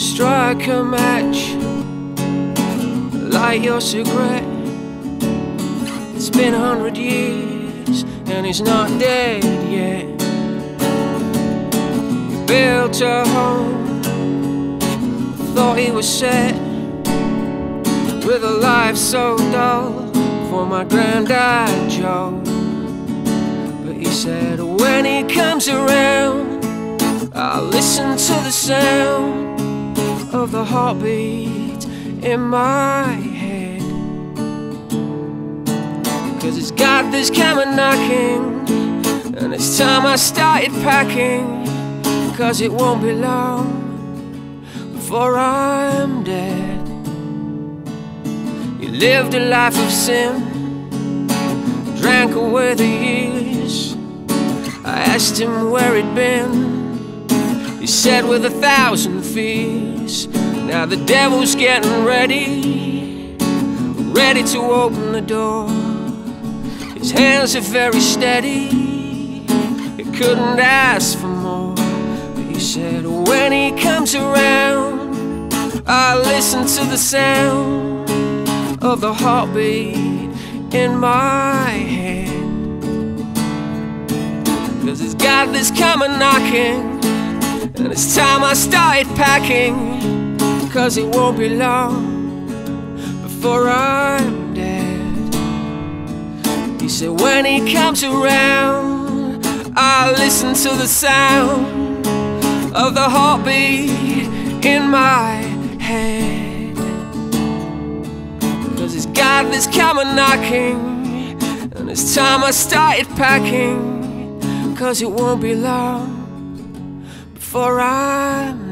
strike a match, light your cigarette. It's been a hundred years and he's not dead yet. Built a home, thought he was set with a life so dull for my granddad Joe. But he said, when he comes around, I'll listen to the sound the heartbeat in my head. Cause it's got this coming knocking, and it's time I started packing. Cause it won't be long before I'm dead. You lived a life of sin, drank away the years. I asked him where he'd been. He said with a thousand fears. Now the devil's getting ready, ready to open the door. His hands are very steady. He couldn't ask for more. But he said when he comes around, I listen to the sound of the heartbeat in my head. Cause it's coming knocking. And it's time I started packing Cause it won't be long Before I'm dead. He said when he comes around I'll listen to the sound Of the heartbeat in my head. Cause it's got this coming knocking And it's time I started packing Cause it won't be long before I'm